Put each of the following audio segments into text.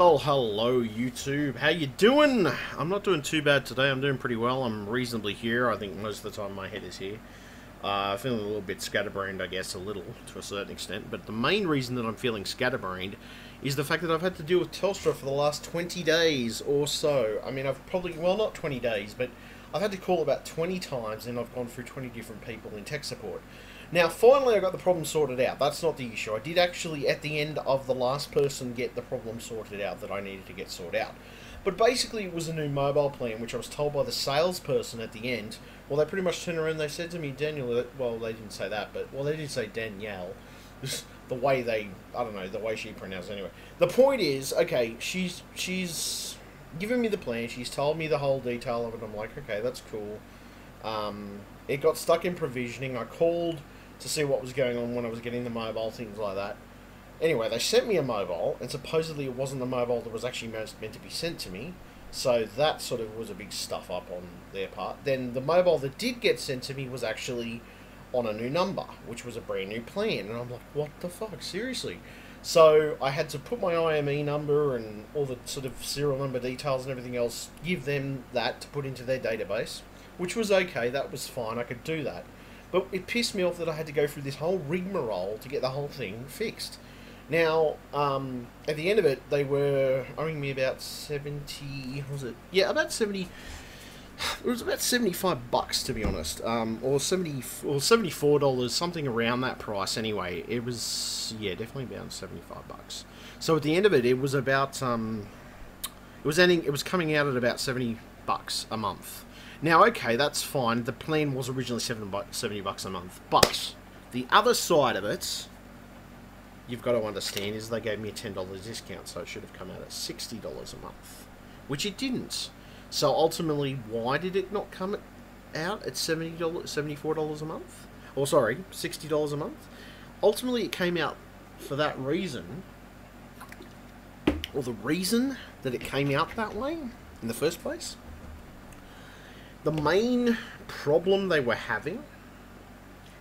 Well, hello YouTube. How you doing? I'm not doing too bad today. I'm doing pretty well. I'm reasonably here. I think most of the time my head is here. Uh, feeling a little bit scatterbrained, I guess, a little, to a certain extent. But the main reason that I'm feeling scatterbrained is the fact that I've had to deal with Telstra for the last 20 days or so. I mean, I've probably, well, not 20 days, but I've had to call about 20 times and I've gone through 20 different people in tech support. Now, finally, I got the problem sorted out. That's not the issue. I did actually, at the end of the last person, get the problem sorted out that I needed to get sorted out. But basically, it was a new mobile plan, which I was told by the salesperson at the end. Well, they pretty much turned around and they said to me, Daniel, well, they didn't say that, but, well, they did say Danielle. the way they, I don't know, the way she pronounced it anyway. The point is, okay, she's, she's given me the plan. She's told me the whole detail of it. I'm like, okay, that's cool. Um, it got stuck in provisioning. I called to see what was going on when I was getting the mobile, things like that. Anyway, they sent me a mobile, and supposedly it wasn't the mobile that was actually meant to be sent to me. So that sort of was a big stuff up on their part. Then the mobile that did get sent to me was actually on a new number, which was a brand new plan. And I'm like, what the fuck? Seriously? So I had to put my IME number and all the sort of serial number details and everything else, give them that to put into their database, which was okay. That was fine. I could do that. But it pissed me off that I had to go through this whole rigmarole to get the whole thing fixed. Now, um, at the end of it, they were owing me about 70, was it? Yeah, about 70, it was about 75 bucks to be honest, um, or 70, or $74, something around that price anyway. It was, yeah, definitely about 75 bucks. So at the end of it, it was about, um, it was ending, it was coming out at about 70 bucks a month. Now, okay, that's fine. The plan was originally 70 bucks a month. But the other side of it, you've got to understand, is they gave me a $10 discount, so it should have come out at $60 a month. Which it didn't. So ultimately, why did it not come out at $70, $74 a month? Or sorry, $60 a month? Ultimately, it came out for that reason, or the reason that it came out that way in the first place the main problem they were having,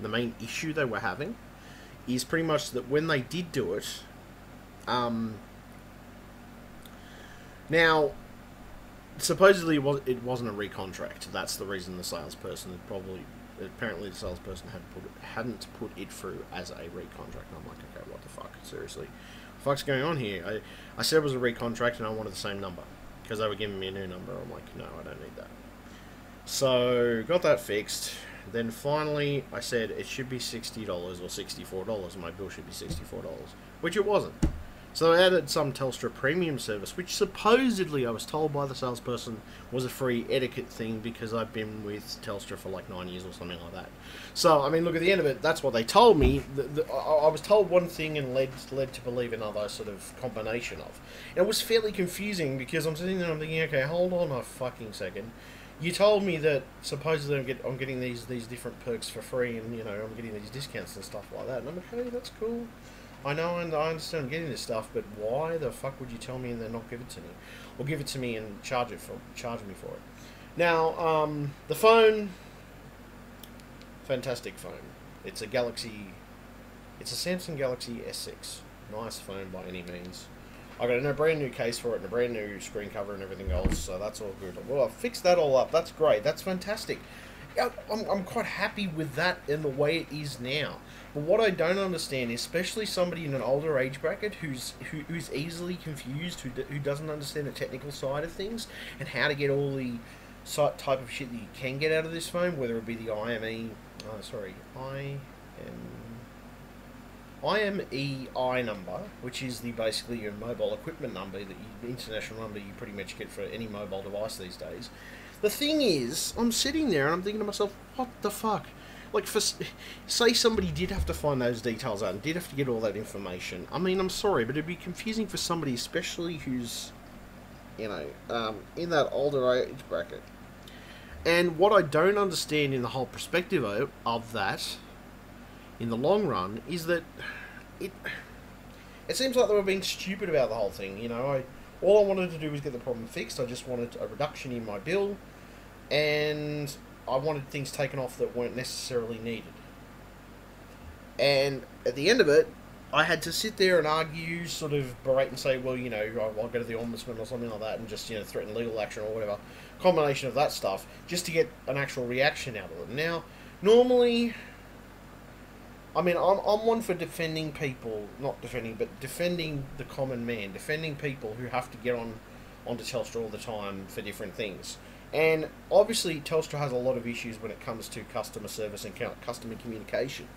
the main issue they were having, is pretty much that when they did do it, um, now, supposedly it, was, it wasn't a recontract. That's the reason the salesperson had probably, apparently the salesperson had put it, hadn't put it through as a recontract. And I'm like, okay, what the fuck? Seriously, what the fuck's going on here? I, I said it was a recontract and I wanted the same number because they were giving me a new number. I'm like, no, I don't need that. So, got that fixed. Then finally, I said it should be $60 or $64. My bill should be $64, which it wasn't. So I added some Telstra Premium service, which supposedly I was told by the salesperson was a free etiquette thing because I've been with Telstra for like nine years or something like that. So, I mean, look, at the end of it, that's what they told me. The, the, I was told one thing and led, led to believe another sort of combination of. And it was fairly confusing because I'm sitting there and I'm thinking, okay, hold on a fucking second you told me that supposedly I'm, get, I'm getting these these different perks for free, and you know I'm getting these discounts and stuff like that. And I'm like, hey, that's cool. I know and I understand I'm getting this stuff, but why the fuck would you tell me and then not give it to me, or give it to me and charge it for charge me for it? Now, um, the phone, fantastic phone. It's a Galaxy. It's a Samsung Galaxy S6. Nice phone by any means. I got a brand new case for it and a brand new screen cover and everything else, so that's all good. Well, I fixed that all up. That's great. That's fantastic. I'm, I'm quite happy with that in the way it is now. But what I don't understand, especially somebody in an older age bracket who's who, who's easily confused, who, who doesn't understand the technical side of things and how to get all the type of shit that you can get out of this phone, whether it be the IME, oh, uh, sorry, I am IMEI number, which is the basically your mobile equipment number, you, international number you pretty much get for any mobile device these days. The thing is, I'm sitting there and I'm thinking to myself, what the fuck? Like, for say somebody did have to find those details out and did have to get all that information. I mean, I'm sorry, but it'd be confusing for somebody, especially who's, you know, um, in that older age bracket. And what I don't understand in the whole perspective of, of that in the long run is that it it seems like they were being stupid about the whole thing. You know, I all I wanted to do was get the problem fixed. I just wanted a reduction in my bill, and I wanted things taken off that weren't necessarily needed. And at the end of it, I had to sit there and argue, sort of berate and say, well, you know, I'll, go to the ombudsman or something like that, and just you know threaten legal action or whatever. Combination of that stuff, just to get an actual reaction out of them. Now, normally, I mean, I'm I'm one for defending people, not defending, but defending the common man, defending people who have to get on onto Telstra all the time for different things. And obviously, Telstra has a lot of issues when it comes to customer service and customer communication.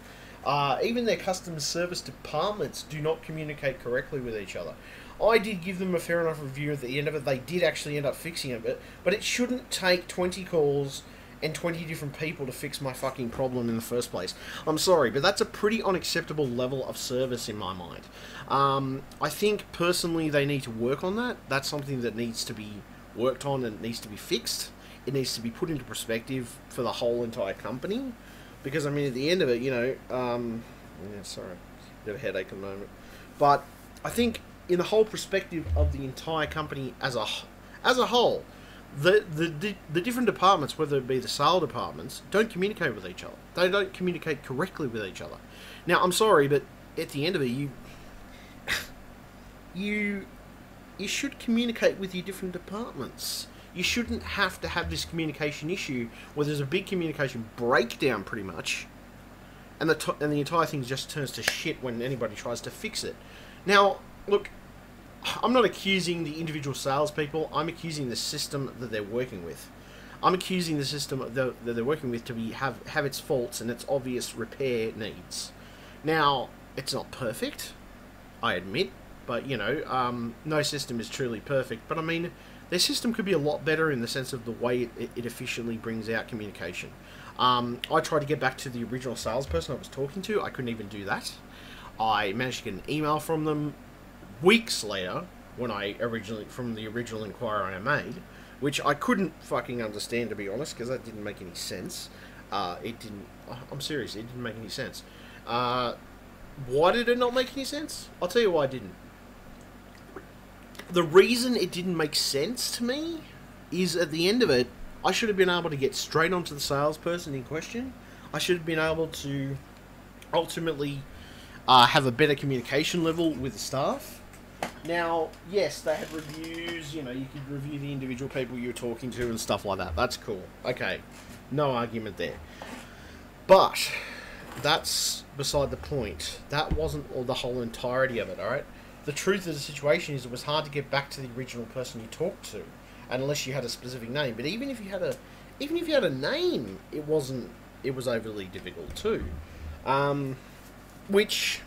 Uh, even their customer service departments do not communicate correctly with each other. I did give them a fair enough review at the end of it. They did actually end up fixing it, but, but it shouldn't take 20 calls and 20 different people to fix my fucking problem in the first place. I'm sorry, but that's a pretty unacceptable level of service in my mind. Um, I think personally they need to work on that. That's something that needs to be worked on and needs to be fixed. It needs to be put into perspective for the whole entire company. Because, I mean, at the end of it, you know, um, yeah, sorry, bit of a headache at the moment. But I think in the whole perspective of the entire company as a, as a whole, the, the, the different departments, whether it be the sale departments, don't communicate with each other. They don't communicate correctly with each other. Now, I'm sorry, but at the end of it, you you you should communicate with your different departments. You shouldn't have to have this communication issue where there's a big communication breakdown, pretty much, and the and the entire thing just turns to shit when anybody tries to fix it. Now, look, I'm not accusing the individual salespeople. I'm accusing the system that they're working with. I'm accusing the system that they're working with to be have have its faults and its obvious repair needs. Now, it's not perfect, I admit, but you know, um, no system is truly perfect. But I mean, their system could be a lot better in the sense of the way it, it efficiently brings out communication. Um, I tried to get back to the original salesperson I was talking to. I couldn't even do that. I managed to get an email from them weeks later when I originally from the original inquiry I made, which I couldn't fucking understand to be honest because that didn't make any sense. Uh, it didn't. I'm serious. It didn't make any sense. Uh, why did it not make any sense? I'll tell you why it didn't. The reason it didn't make sense to me is at the end of it, I should have been able to get straight onto the salesperson in question. I should have been able to ultimately uh, have a better communication level with the staff now, yes, they had reviews. You know, you could review the individual people you were talking to and stuff like that. That's cool. Okay, no argument there. But that's beside the point. That wasn't all the whole entirety of it. All right. The truth of the situation is, it was hard to get back to the original person you talked to, unless you had a specific name. But even if you had a, even if you had a name, it wasn't. It was overly difficult too. Um, which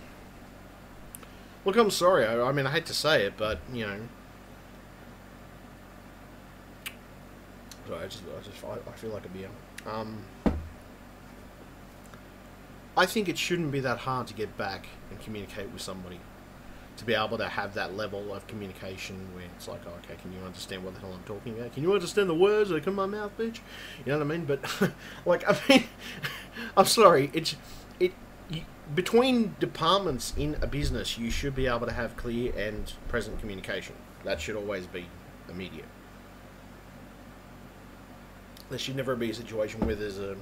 Look, I'm sorry. I, I mean, I hate to say it, but you know. Sorry, I just, I just, I, I feel like a beer. Um, I think it shouldn't be that hard to get back and communicate with somebody. To be able to have that level of communication where it's like, oh, okay, can you understand what the hell I'm talking about? Can you understand the words that come out my mouth, bitch? You know what I mean? But, like, I mean, I'm sorry. It's, it, between departments in a business, you should be able to have clear and present communication. That should always be immediate. There should never be a situation where there's a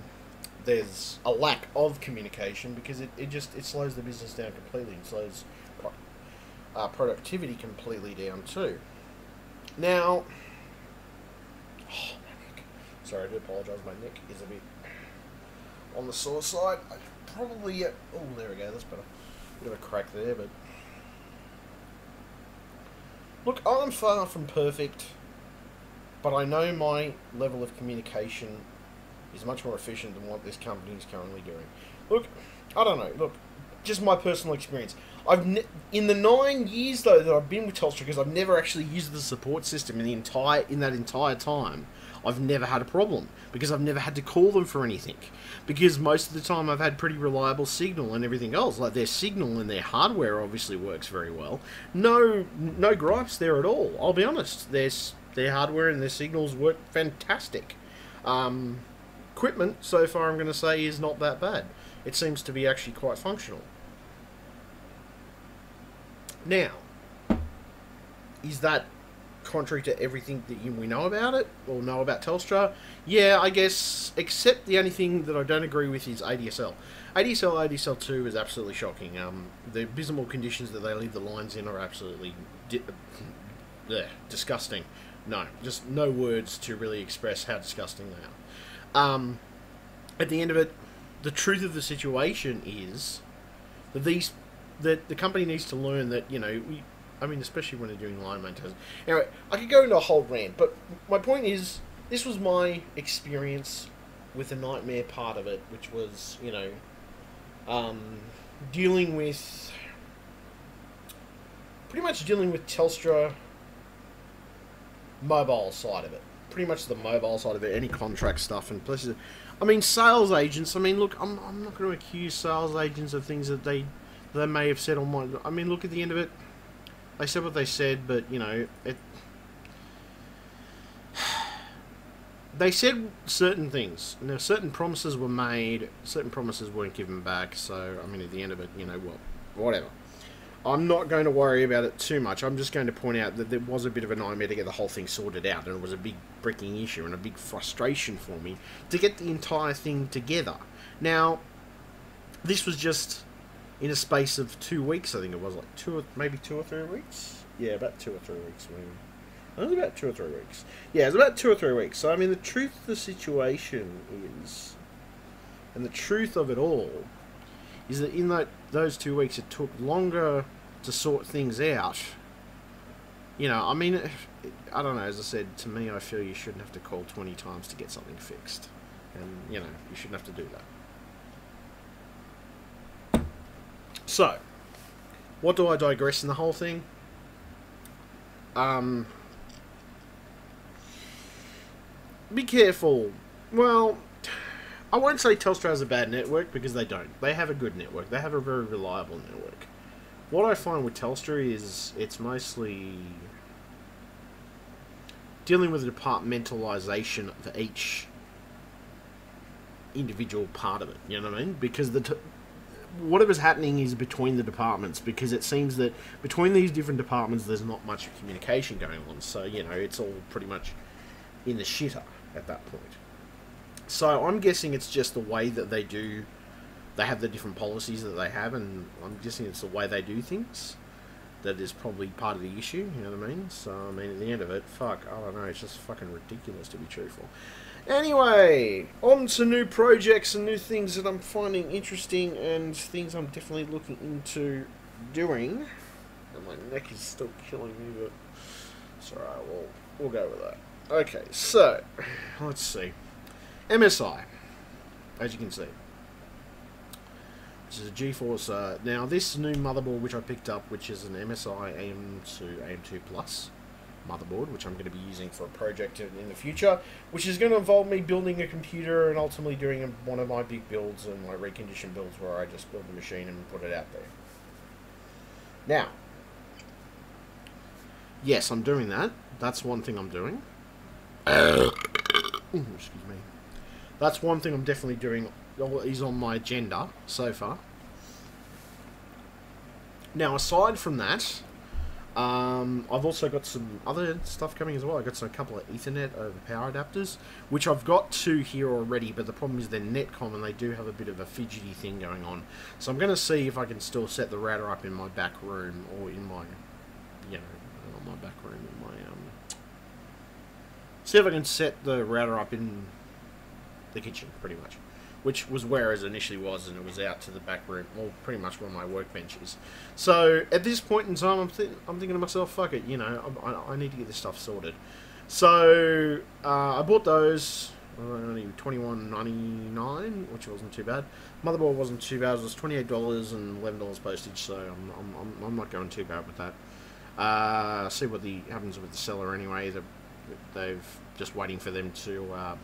there's a lack of communication because it, it just it slows the business down completely and slows uh, productivity completely down too. Now, oh. Sorry, I do apologise. My neck is a bit on the sore side. I probably. Uh, oh, there we go. That's better. Bit of a crack there, but look, I'm far from perfect, but I know my level of communication is much more efficient than what this company is currently doing. Look, I don't know. Look, just my personal experience. I've in the nine years though that I've been with Telstra, because I've never actually used the support system in the entire in that entire time. I've never had a problem because I've never had to call them for anything. Because most of the time I've had pretty reliable signal and everything else. Like their signal and their hardware obviously works very well. No, no gripes there at all. I'll be honest. Their their hardware and their signals work fantastic. Um, equipment so far, I'm going to say, is not that bad. It seems to be actually quite functional. Now, is that contrary to everything that you, we know about it or know about Telstra. Yeah, I guess, except the only thing that I don't agree with is ADSL. ADSL, ADSL 2 is absolutely shocking. Um, the abysmal conditions that they leave the lines in are absolutely di- bleh, disgusting. No, just no words to really express how disgusting they are. Um, at the end of it, the truth of the situation is that these that the company needs to learn that you know I mean especially when they're doing line maintenance. Anyway, I could go into a whole rant, but my point is this was my experience with the nightmare part of it, which was you know um, dealing with pretty much dealing with Telstra mobile side of it. Pretty much the mobile side of it, any contract stuff and places. I mean, sales agents. I mean, look, I'm, I'm not going to accuse sales agents of things that they they may have said on my. I mean, look at the end of it. They said what they said, but you know, it. They said certain things. Now, certain promises were made. Certain promises weren't given back. So, I mean, at the end of it, you know, well, whatever. I'm not going to worry about it too much. I'm just going to point out that there was a bit of a nightmare to get the whole thing sorted out, and it was a big breaking issue and a big frustration for me to get the entire thing together. Now, this was just in a space of two weeks. I think it was like two, or, maybe two or three weeks. Yeah, about two or three weeks. Maybe. It was about two or three weeks. Yeah, it was about two or three weeks. So I mean, the truth of the situation is, and the truth of it all is that in that, those two weeks it took longer to sort things out. You know, I mean, I don't know, as I said, to me, I feel you shouldn't have to call 20 times to get something fixed. And, you know, you shouldn't have to do that. So, what do I digress in the whole thing? Um, be careful. Well, I won't say Telstra has a bad network because they don't. They have a good network. They have a very reliable network. What I find with Telstra is it's mostly dealing with the departmentalization of each individual part of it. You know what I mean? Because the whatever's happening is between the departments because it seems that between these different departments there's not much communication going on. So you know it's all pretty much in the shitter at that point. So I'm guessing it's just the way that they do. They have the different policies that they have, and I'm guessing it's the way they do things that is probably part of the issue. You know what I mean? So I mean, at the end of it, fuck, I don't know. It's just fucking ridiculous to be truthful. Anyway, on to new projects and new things that I'm finding interesting and things I'm definitely looking into doing. And my neck is still killing me, but it's alright. We'll we'll go with that. Okay, so let's see. MSI, as you can see. This is a GeForce. Uh, now, this new motherboard which I picked up, which is an MSI AM2 AM2 Plus motherboard, which I'm going to be using for a project in, the future, which is going to involve me building a computer and ultimately doing one of my big builds and my recondition builds where I just build the machine and put it out there. Now, yes, I'm doing that. That's one thing I'm doing. excuse me. That's one thing I'm definitely doing. Is on my agenda so far. Now, aside from that, um, I've also got some other stuff coming as well. I've got some, a couple of Ethernet over power adapters, which I've got two here already, but the problem is they're Netcom and they do have a bit of a fidgety thing going on. So I'm going to see if I can still set the router up in my back room or in my, you know, my back room, in my, um, see if I can set the router up in the kitchen, pretty much. Which was where it initially was, and it was out to the back room, well, pretty much where my workbench is. So, at this point in time, I'm, th I'm thinking to myself, fuck it, you know, I, I need to get this stuff sorted. So, uh, I bought those, only twenty one ninety nine, which wasn't too bad. Motherboard wasn't too bad, it was $28 and $11 postage, so I'm, I'm, I'm, I'm not going too bad with that. Uh, see what the happens with the seller anyway. They're, they've just waiting for them to, uh,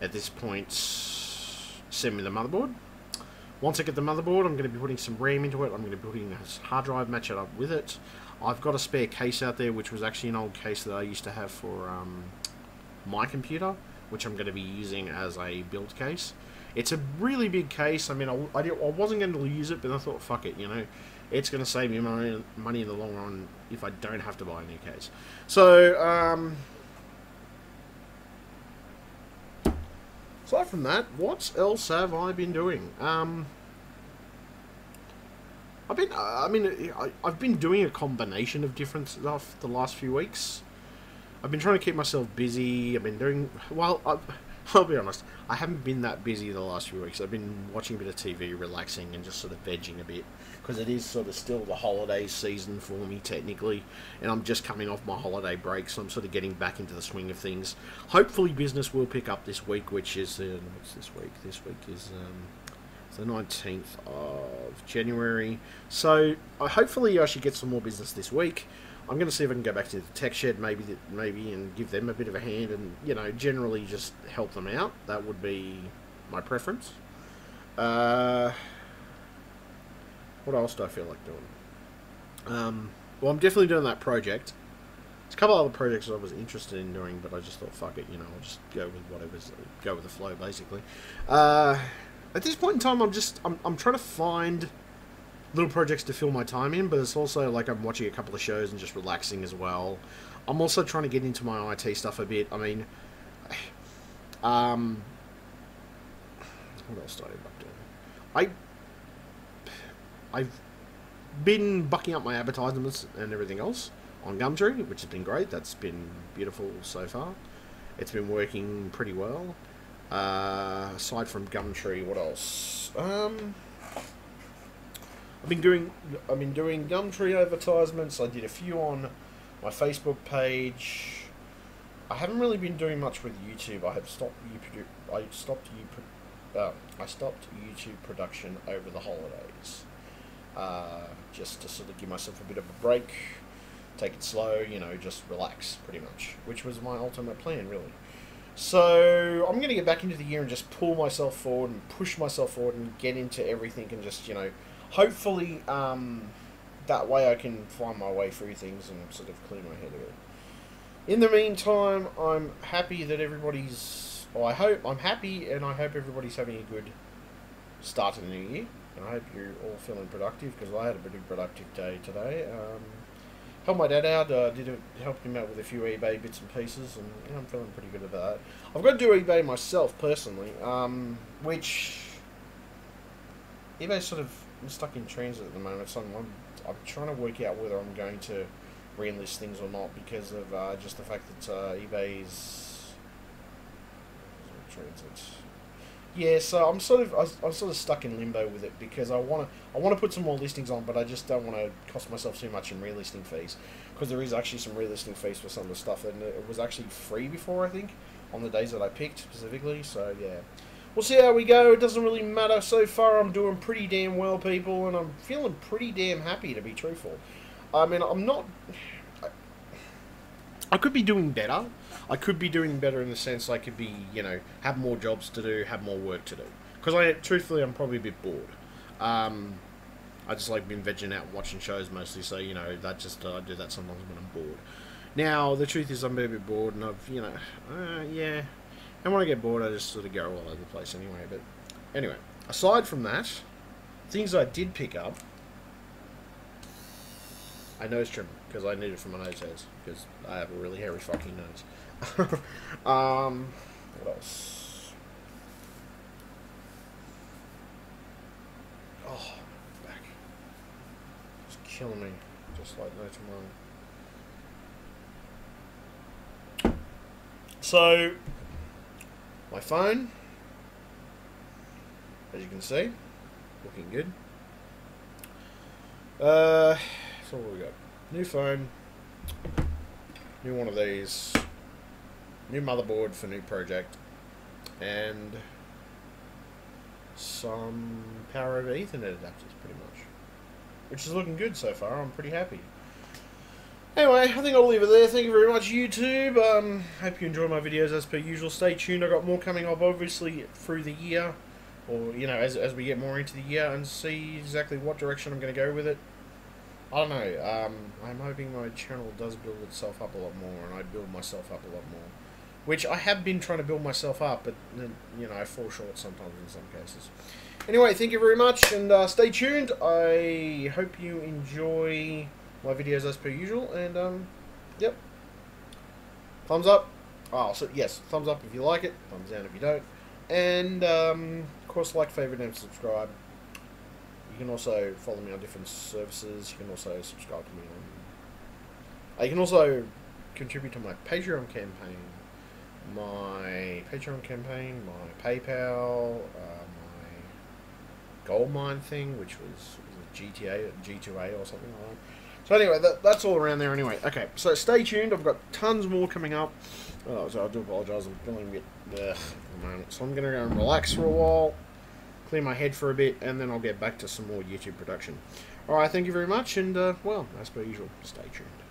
at this point, send me the motherboard. Once I get the motherboard, I'm going to be putting some RAM into it. I'm going to be putting a hard drive, match it up with it. I've got a spare case out there, which was actually an old case that I used to have for um, my computer, which I'm going to be using as a build case. It's a really big case. I mean, I, I, I wasn't going to use it, but I thought, fuck it, you know. it's going to save me money, money in the long run if I don't have to buy a new case. So, um, aside from that, what else have I been doing? Um, I've been, I mean, I've been doing a combination of different stuff the last few weeks. I've been trying to keep myself busy. I've been doing, well, I've, I'll be honest, I haven't been that busy the last few weeks. I've been watching a bit of TV, relaxing, and just sort of vegging a bit because it is sort of still the holiday season for me technically, and I'm just coming off my holiday break, so I'm sort of getting back into the swing of things. Hopefully, business will pick up this week, which is uh, what's this week? This week is um, the 19th of January. So uh, hopefully, I should get some more business this week. I'm going to see if I can go back to the tech shed, maybe, maybe, and give them a bit of a hand, and you know, generally just help them out. That would be my preference. Uh, what else do I feel like doing? Um, well, I'm definitely doing that project. There's a couple other projects I was interested in doing, but I just thought, fuck it, you know, I'll just go with whatever's go with the flow, basically. Uh, at this point in time, I'm just I'm, I'm trying to find little projects to fill my time in, but it's also like I'm watching a couple of shows and just relaxing as well. I'm also trying to get into my IT stuff a bit. I mean, um, what else did I end up doing? I, I've been bucking up my advertisements and everything else on Gumtree, which has been great. That's been beautiful so far. It's been working pretty well. Uh, aside from Gumtree, what else? Um, I've been doing I've been doing Gumtree advertisements. I did a few on my Facebook page. I haven't really been doing much with YouTube. I have stopped you I stopped you uh, I stopped YouTube production over the holidays. Uh, just to sort of give myself a bit of a break, take it slow, you know, just relax pretty much, which was my ultimate plan really. So I'm going to get back into the year and just pull myself forward and push myself forward and get into everything and just, you know, hopefully um, that way I can find my way through things and sort of clear my head of it. In the meantime, I'm happy that everybody's. Well, I hope I'm happy, and I hope everybody's having a good start to the new year. And I hope you're all feeling productive because I had a pretty productive day today. Um, helped my dad out. Uh, did a, helped him out with a few eBay bits and pieces, and you know, I'm feeling pretty good about that. I've got to do eBay myself personally, um, which eBay sort of I'm stuck in transit at the moment, so I'm, I'm trying to work out whether I'm going to re-enlist things or not because of uh, just the fact that uh, eBay's transit. Yeah, so I'm sort of I'm sort of stuck in limbo with it because I want to I want to put some more listings on, but I just don't want to cost myself too much in relisting fees because there is actually some relisting fees for some of the stuff, and it was actually free before I think on the days that I picked specifically. So yeah. We'll see how we go. It doesn't really matter. So far, I'm doing pretty damn well, people, and I'm feeling pretty damn happy, to be truthful. I mean, I'm not... I, I could be doing better. I could be doing better in the sense I could be, you know, have more jobs to do, have more work to do. Because, I, truthfully, I'm probably a bit bored. Um, I just like being vegging out watching shows mostly, so, you know, that just, uh, I do that sometimes when I'm bored. Now, the truth is I'm a bit bored, and I've, you know, uh, yeah, and when I get bored, I just sort of go all over the place anyway. But anyway, aside from that, things I did pick up. I nose trim because I need it for my nose hairs because I have a really hairy fucking nose. um, what else? Oh, back. It's killing me, just like no tomorrow. So, my phone, as you can see, looking good. Uh, so what we got? New phone, new one of these, new motherboard for new project, and some power over Ethernet adapters, pretty much. Which is looking good so far. I'm pretty happy. Anyway, I think I'll leave it there. Thank you very much, YouTube. Um, hope you enjoy my videos as per usual. Stay tuned. I've got more coming up, obviously, through the year. Or, you know, as, as we get more into the year and see exactly what direction I'm going to go with it. I don't know. Um, I'm hoping my channel does build itself up a lot more and I build myself up a lot more. which I have been trying to build myself up, but you know I fall short sometimes in some cases. Anyway, thank you very much, and uh, stay tuned. I hope you enjoy my videos as per usual, and um, yep, thumbs up. Oh, so yes, thumbs up if you like it, thumbs down if you don't, and um, of course, like, favorite, and subscribe. You can also follow me on different services. You can also subscribe to me on. Uh, you can also contribute to my Patreon campaign, my Patreon campaign, my PayPal, uh, my gold mine thing, which was, was GTA, G2A or something like that. So anyway, that, that's all around there anyway. Okay, so stay tuned. I've got tons more coming up. Oh, so I do apologise. I'm feeling a bit ugh, at the moment. So I'm going to go and relax for a while clear my head for a bit, and then I'll get back to some more YouTube production. Alright, thank you very much, and, uh, well, as per usual, stay tuned.